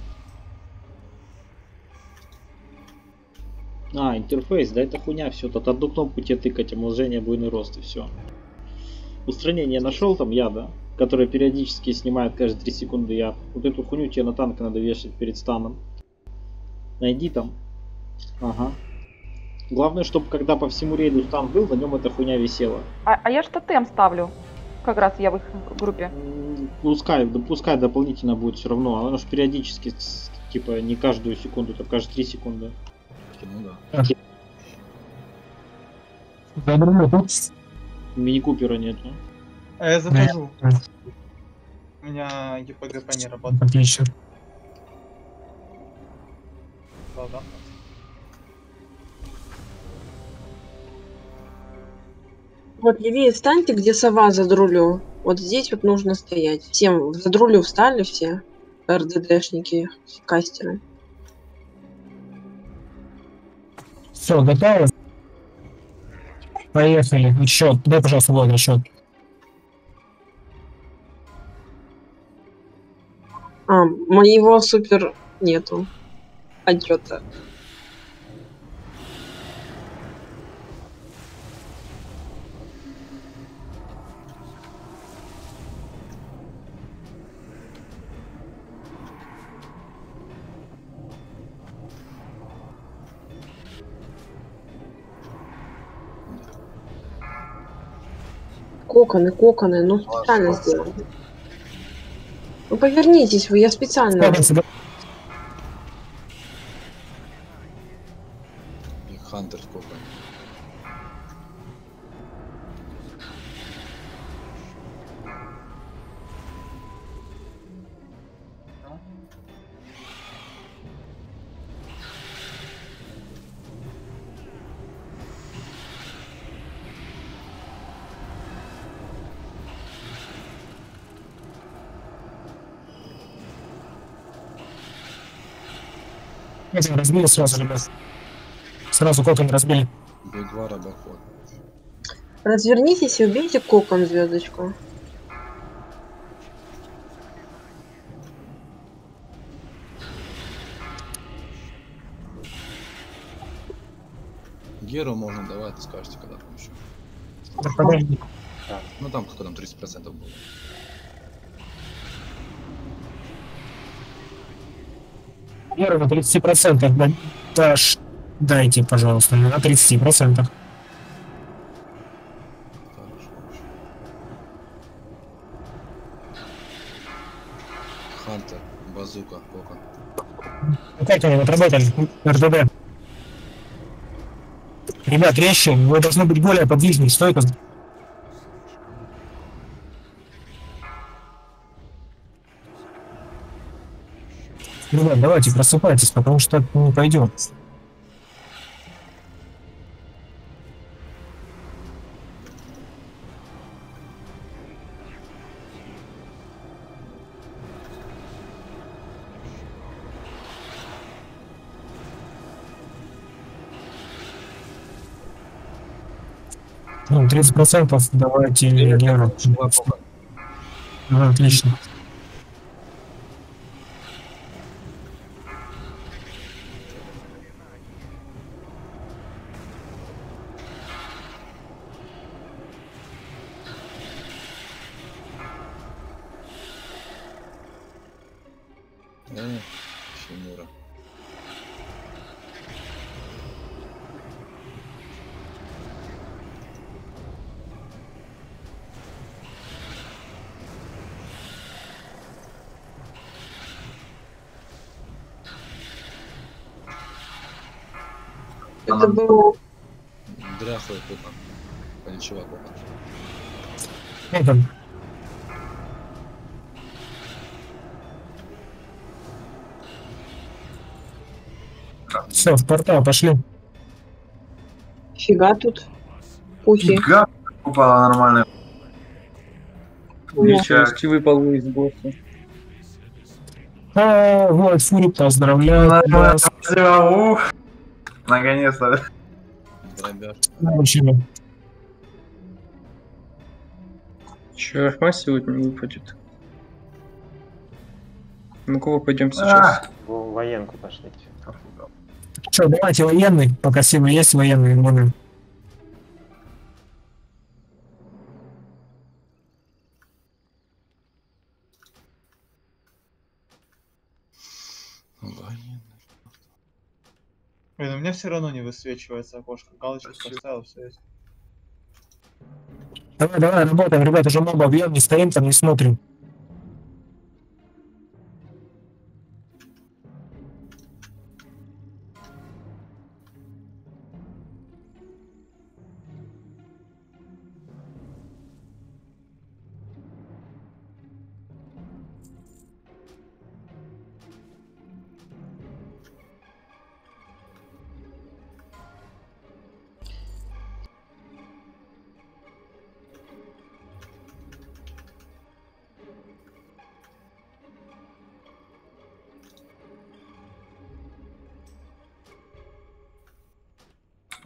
А, интерфейс, да это хуйня, все, тут одну кнопку тебе тыкать, омоложение, буйный рост и все. Устранение нашел там яда, которое периодически снимает каждые 3 секунды яд. Вот эту хуйню тебе на танк надо вешать перед станом. Найди там. Ага. Главное, чтобы когда по всему рейду стан был, на нем эта хуйня висела. А, а я что тем ставлю? Как раз я в их группе. Пускай, да пускай дополнительно будет все равно. Оно же периодически, типа, не каждую секунду, там каждые 3 секунды. Ну да. Добрый тут. Мини-купера нету. А я захожу. У меня ЕПГП не работает. Отлично. Да. Вот левее встаньте, где сова за друлю. Вот здесь вот нужно стоять. Всем за друлю встали все. РДДшники, кастеры. Все, готово? Поехали. Счет. Дай, пожалуйста, Владимир, счет. А, моего супер нету. Отчета. Коконы, коконы, ну специально сделано. Ну повернитесь вы, я специально. И Этим разбили сразу, ребят. Сразу кокон разбили. Бегвар обоход. Развернитесь и убейте кокон звездочку. Геру можно давать, скажете, когда там еще. Да подожди. Ну там сколько там 30% было. Вера на 30%. да- Даш, дайте, пожалуйста, на 30%. Хантер, базука. Ну Как они отработали? РДД. Ребят, резче, вы должны быть более подвижнее, стойко. Ребят, давайте просыпайтесь, потому что так не пойдет. Ну, 30% давайте. Ага, отлично. Э, Шимура. Это было Дряхлый кокон. Кончева кокон. Это. Все, в портал пошли. фига тут. Пухи. Фига упала нормально. Ничего, выпал из босса. А, вот, Фури, поздравляю вас. Наконец-то. Дробяш. Спасибо. Че, Архма сегодня выпадет? На кого пойдем А. сейчас? Военку пошлите. Че, давайте военный, пока силы есть военный номер. Блин, у меня все равно не высвечивается окошко. Галочку поставил, все есть. Давай, давай, работаем, ребята, уже моба бьем, не стоим там, не смотрим.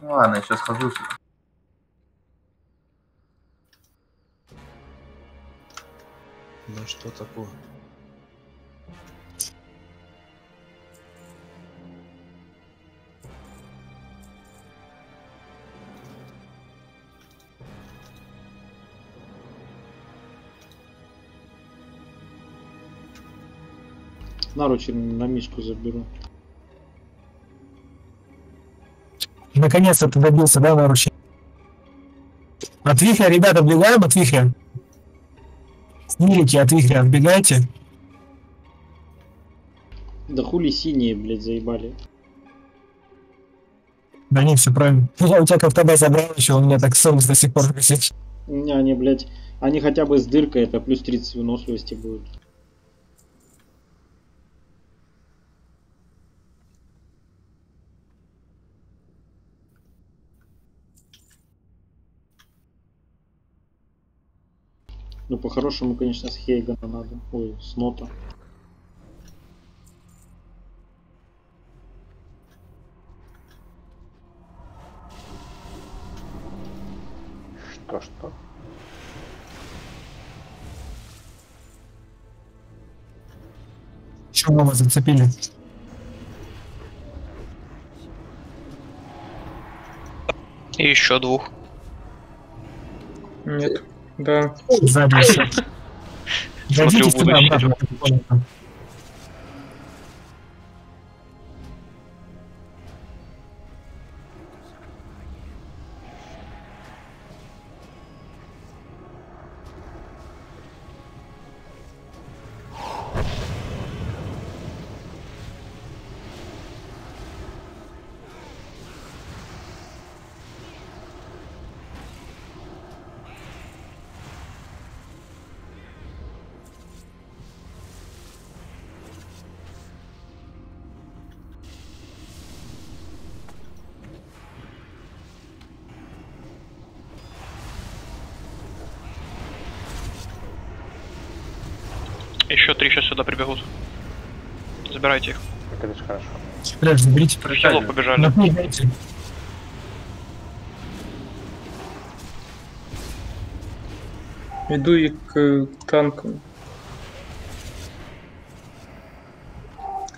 Ну ладно, я сейчас схожу. сюда. Да что такое? Наручи на мишку заберу. Наконец-то ты добился, да, наручи? От вихря, ребята, отбегаем от вихря. Снирики от вихря отбегайте. Да хули синие, блядь, заебали. Да не, все правильно. Я у тебя как тогда забрал еще, у меня так солнце до сих пор висит. Не, они, блядь, они хотя бы с дыркой, это плюс 30 выносливости будет. По-хорошему, конечно, с Хейгана надо. Ой, с Нота. Что, что? Че мы вас зацепили? И еще двух. Нет. Да. Еще. Смотрю будущее. обратно, Еще три сейчас сюда прибегут. Забирайте их. Так это же хорошо. Флеш заберите. В село побежали. На путь дайте. Иду и к танкам.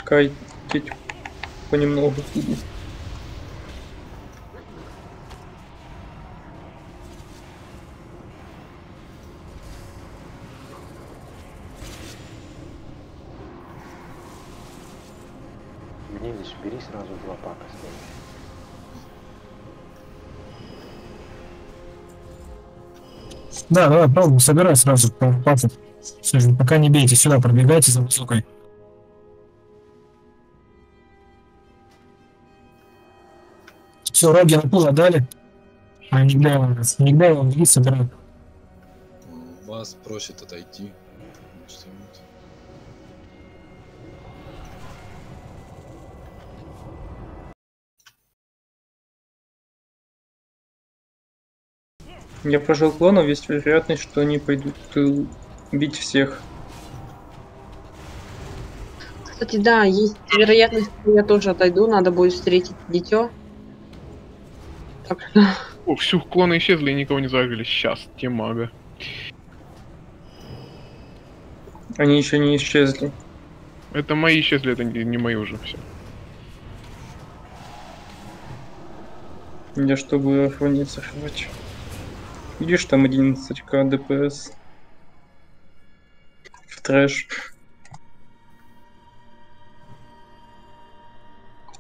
Кайтить понемногу Да, давай, пробуй, собирай сразу папу. Же, Пока не бейте, сюда пробегайте за высокой. Все, роги на пул отдали. А нигде он, нигде он не собирает. Вас просит отойти. Что Я прожил клонов, есть вероятность, что они пойдут бить всех. Кстати, да, есть вероятность, что я тоже отойду, надо будет встретить дитё. Так что, О, все, клоны исчезли и никого не зажили. Сейчас, темага. Они еще не исчезли. Это мои исчезли, это не, не мои уже все. Я чтобы охраниться хватит. Видишь, там 11к ДПС. В трэш.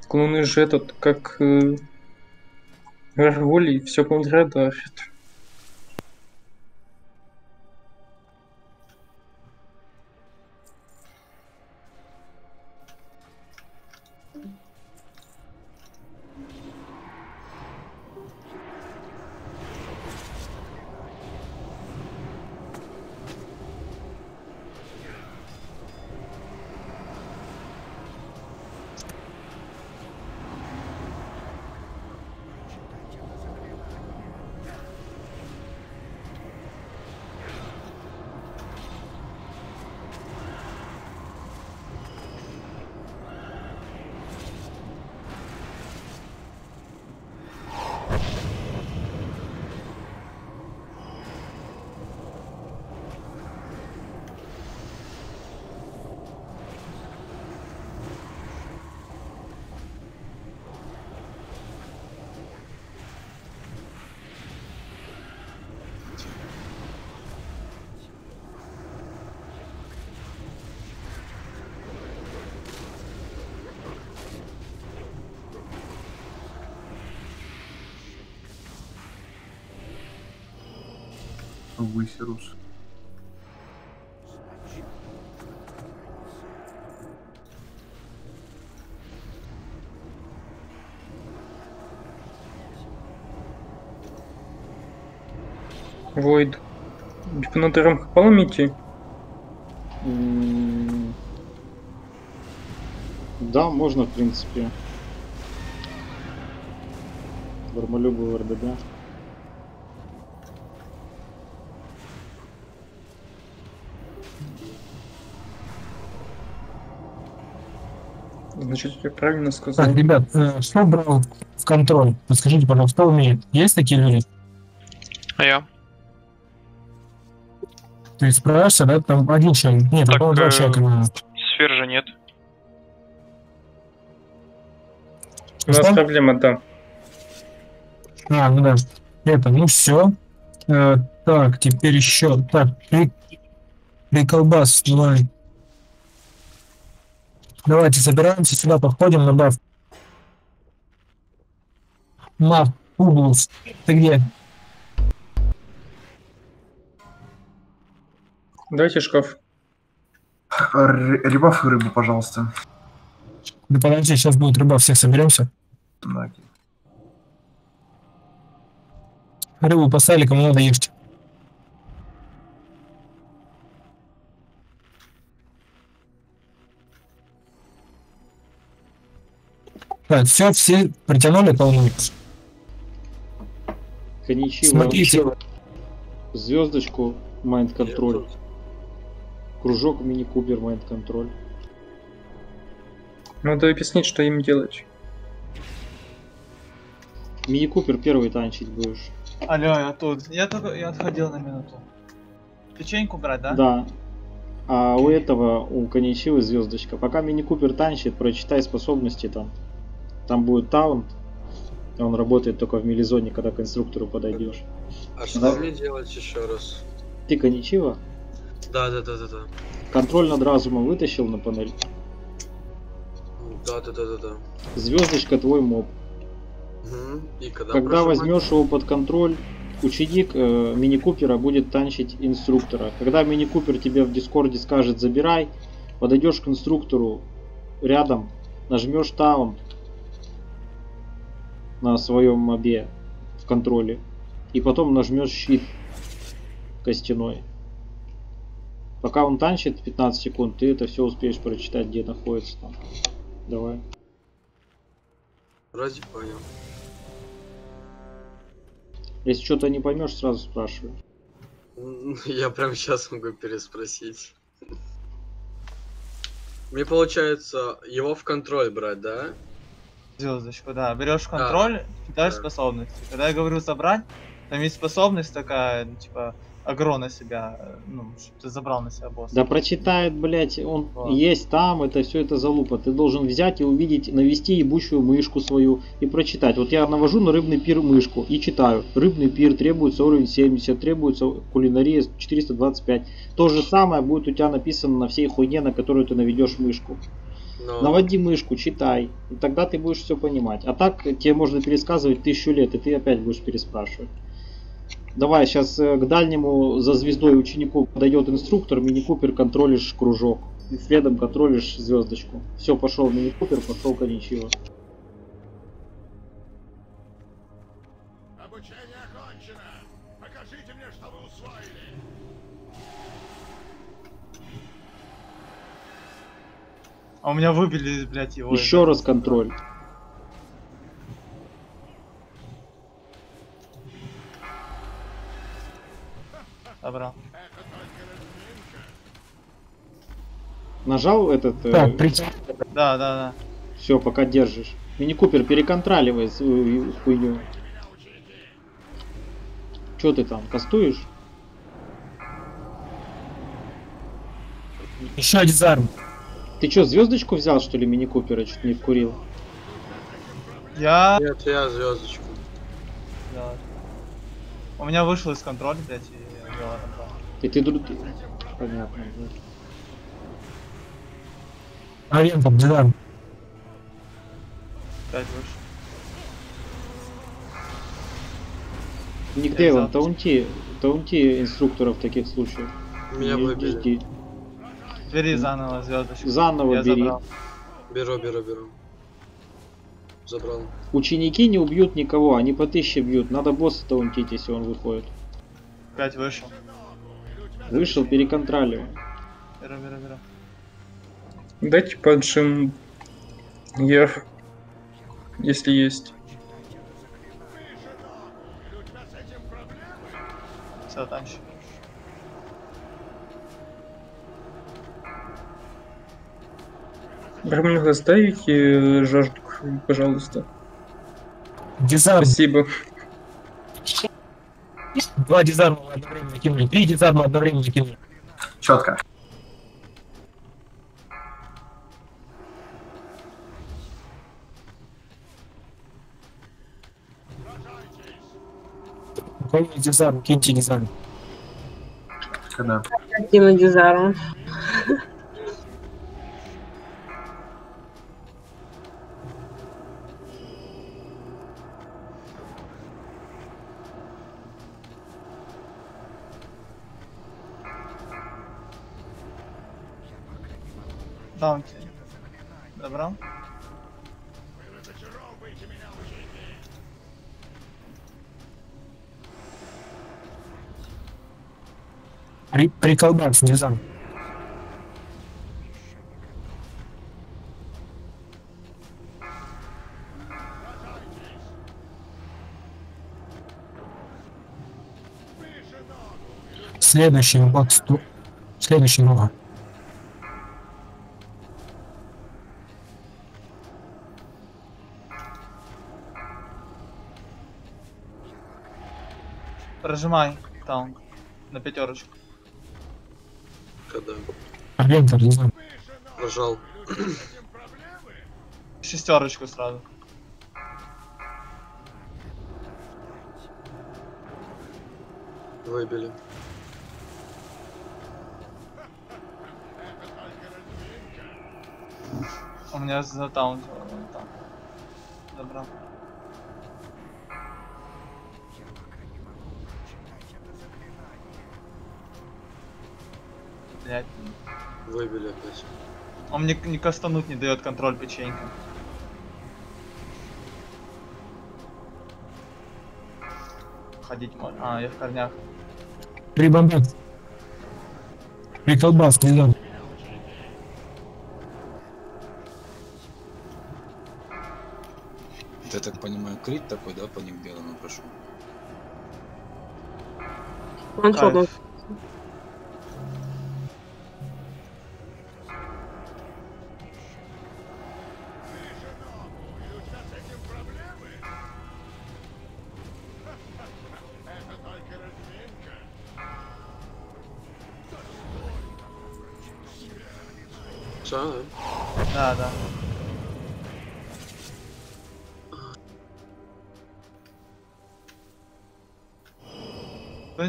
Он же этот, как э, Гаргулий, все подряд дарит. Высерус. Войд. Гипнотером хапалом идти? М, Да, можно, в принципе. Бармалюбу РДД. Значит, я правильно сказал. Так, ребят, э, что брал в контроль? Подскажите, пожалуйста, кто умеет? Есть такие люди? А я? Ты справишься, да? Там один человек. Нет, Так, по-моему, два э, человека надо. Сфер же нет. У нас Что? проблема, да. А, ну да. Это, ну все. так, теперь еще. Так, при... приколбас, давай. Давайте собираемся сюда, подходим на баф. Мав, Углус, ты где? Дайте шкаф. Р- Ребаф рыбу, пожалуйста. Да подожди, сейчас будет рыба, всех соберемся. Да, окей. Рыбу поставили, кому надо ешьте. Так, все, все протянули полную. Коничиво. Смотрите. Звездочку Mind Control. Кружок Мини Купер Mind Control. Надо объяснить, что им делать. Мини Купер первый танчить будешь. Алло, я тут. Я только я отходил на минуту. Печеньку брать, да? Да. А у этого, у Коничивы звездочка. Пока Мини Купер танчит, прочитай способности там. Там будет таунт. Он работает только в милизоне, когда к инструктору подойдешь. А что Да. мне делать еще раз? Ты Коничива? Да, да, да, да, да. Контроль над разумом вытащил на панель. Да, да, да, да, да. Звездочка твой моб. И когда, Когда возьмешь его под контроль, ученик э, мини-купера будет танчить инструктора. Когда мини-купер тебе в дискорде скажет забирай, подойдешь к инструктору рядом, нажмешь таунт на своем мобе в контроле, и потом нажмешь щит костяной. Пока он танчит 15 секунд, ты это все успеешь прочитать, где находится там. Давай. Вроде понял. Если что-то не поймешь, сразу спрашивай. Я прям сейчас могу переспросить. Мне получается его в контроль брать, да? Звездочку, да. Берешь контроль, кидаешь способности. Когда я говорю забрать, там есть способность такая, ну, типа, агро на себя, ну, чтобы ты забрал на себя босса. Да прочитает, блять, он Ладно. есть там, это все это залупа. Ты должен взять и увидеть, навести ебучую мышку свою и прочитать. Вот я навожу на рыбный пир мышку и читаю. Рыбный пир требуется уровень 70, требуется кулинария 425. То же самое будет у тебя написано на всей хуйне, на которую ты наведешь мышку. Но- Наводи мышку, читай. И тогда ты будешь все понимать. А так тебе можно пересказывать тысячу лет, и ты опять будешь переспрашивать. Давай, сейчас к дальнему за звездой ученику подойдет инструктор, мини-купер контролишь кружок. И следом контролишь звездочку. Все, пошел мини-купер, пошел коничего. А у меня выбили, блядь, его. Еще раз контроль. Добра. Нажал этот... э, Так, при- Да, да, да. Все, пока держишь. Мини-купер, переконтроливай свою хуйню. Че ты там, кастуешь? Еще дизарм. Ты что, звездочку взял, что ли, мини-купера? Чуть не вкурил. Я... Нет, я звездочку. Да. У меня вышел из контроля, блядь, и я взял. И ты друг... Понятно. да. Аренда, дизарм. Опять вышел. Ник Дейлон, таунти, таунти инструктора в таких случаях. Меня Не выбили. Бери заново звездочку. Заново я бери. Забрал. Беру, беру, беру. Забрал. Ученики не убьют никого, они по тысяче бьют. Надо босса таунтить, если он выходит. Опять вышел. Вышел, переконтроливай. Беру, беру, беру. Дайте поджим Ев, если есть. Все, танчик. Брамин, заставите жажду крови, пожалуйста. Дизарм. Спасибо. Два дизарма одновременно кинули. Три дизарма одновременно кинули. Четко. Есть дизарм, киньте дизарм. Когда? Кину дизарм. Даунти. Забрал? Приколбас, дизарм. Следующий бокс. ту- Следующий нога. Прожимай таунг. На пятерочку. Когда? Арендер, дизарм. Нажал. Шестерочку сразу. Выбили. У меня за таунт. вон Выбили опять. Он мне не кастануть не дает контроль печенька. Ходить можно. А, я в корнях. Три бомбят. Приколбас, дизарм. Это, я так понимаю, крит такой, да, по ним белому прошел? Он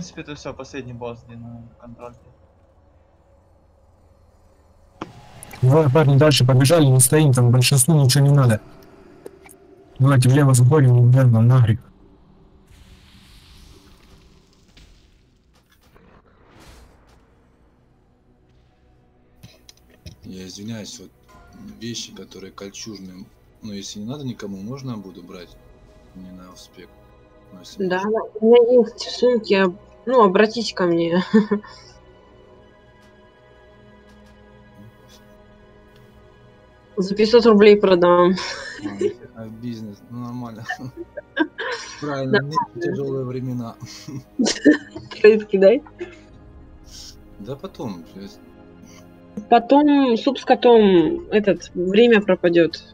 принципе, это все, последний босс, где на контроль. Давай, парни, дальше побежали, не стоим, там большинству ничего не надо. Давайте влево заходим, наверное, нагрик. Я извиняюсь, вот вещи, которые кольчужные, ну если не надо никому, можно буду брать? Не на успех. Ну, Да, у меня есть сумке. Ну, обратись ко мне. За 500 рублей продам. А, бизнес, ну нормально. Правильно, не тяжелые времена. Кредит кидай. Да потом. Потом суп с котом, этот, время пропадет.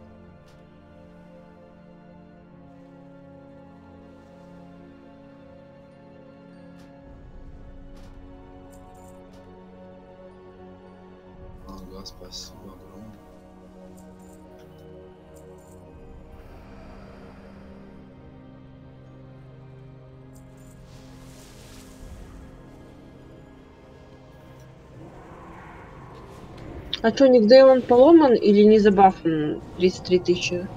А что, Ник он поломан или не забафан 33 тысячи?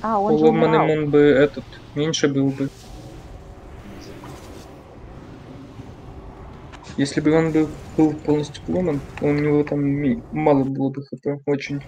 А, он Поломанным он бы этот, меньше был бы. Если бы он был, был полностью поломан, у него там мало было бы хп, очень.